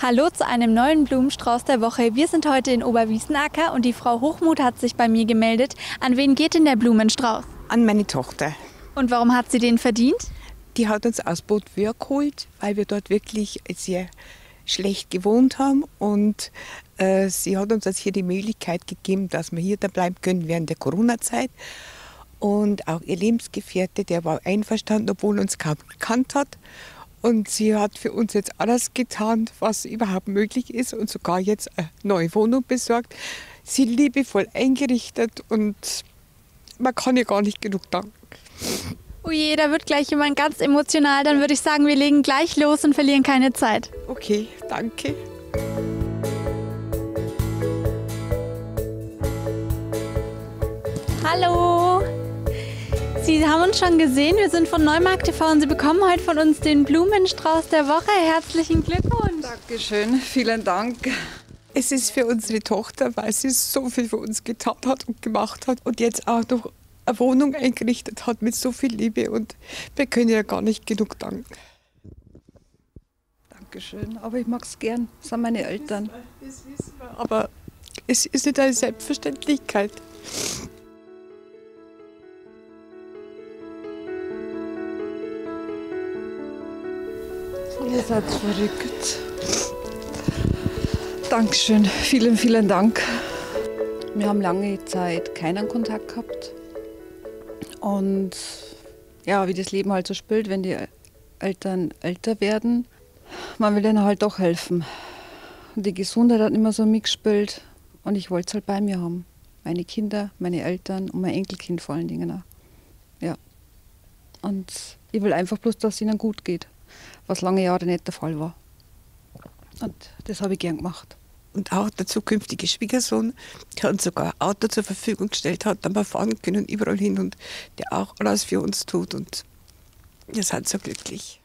Hallo zu einem neuen Blumenstrauß der Woche. Wir sind heute in Oberwiesenacker und die Frau Hochmuth hat sich bei mir gemeldet. An wen geht denn der Blumenstrauß? An meine Tochter. Und warum hat sie den verdient? Die hat uns aus Bodwör geholt, weil wir dort wirklich sehr schlecht gewohnt haben und äh, sie hat uns also hier die Möglichkeit gegeben, dass wir hier da bleiben können während der Corona-Zeit. Und auch ihr Lebensgefährte, der war einverstanden, obwohl er uns kaum gekannt hat. Und sie hat für uns jetzt alles getan, was überhaupt möglich ist und sogar jetzt eine neue Wohnung besorgt. Sie liebevoll eingerichtet und man kann ihr gar nicht genug danken. Oh je, da wird gleich jemand ganz emotional. Dann würde ich sagen, wir legen gleich los und verlieren keine Zeit. Okay, danke. Hallo! Sie haben uns schon gesehen, wir sind von Neumarkt TV und Sie bekommen heute von uns den Blumenstrauß der Woche. Herzlichen Glückwunsch. Dankeschön, vielen Dank. Es ist für unsere Tochter, weil sie so viel für uns getan hat und gemacht hat und jetzt auch noch eine Wohnung eingerichtet hat mit so viel Liebe und wir können ihr gar nicht genug danken. Dankeschön, aber ich mag es gern. Das sind meine Eltern. Das wissen wir, aber es ist nicht eine Selbstverständlichkeit. Ihr seid verrückt. Dankeschön, vielen, vielen Dank. Wir haben lange Zeit keinen Kontakt gehabt. Und ja, wie das Leben halt so spielt, wenn die Eltern älter werden, man will ihnen halt doch helfen. Und die Gesundheit hat immer so mitgespielt und ich wollte es halt bei mir haben. Meine Kinder, meine Eltern und mein Enkelkind vor allen Dingen auch. Ja. Und ich will einfach bloß, dass es ihnen gut geht was lange Jahre nicht der Fall war. Und das habe ich gern gemacht. Und auch der zukünftige Schwiegersohn, der uns sogar ein Auto zur Verfügung gestellt hat, dann wir fahren können überall hin und der auch alles für uns tut. Und wir sind so glücklich.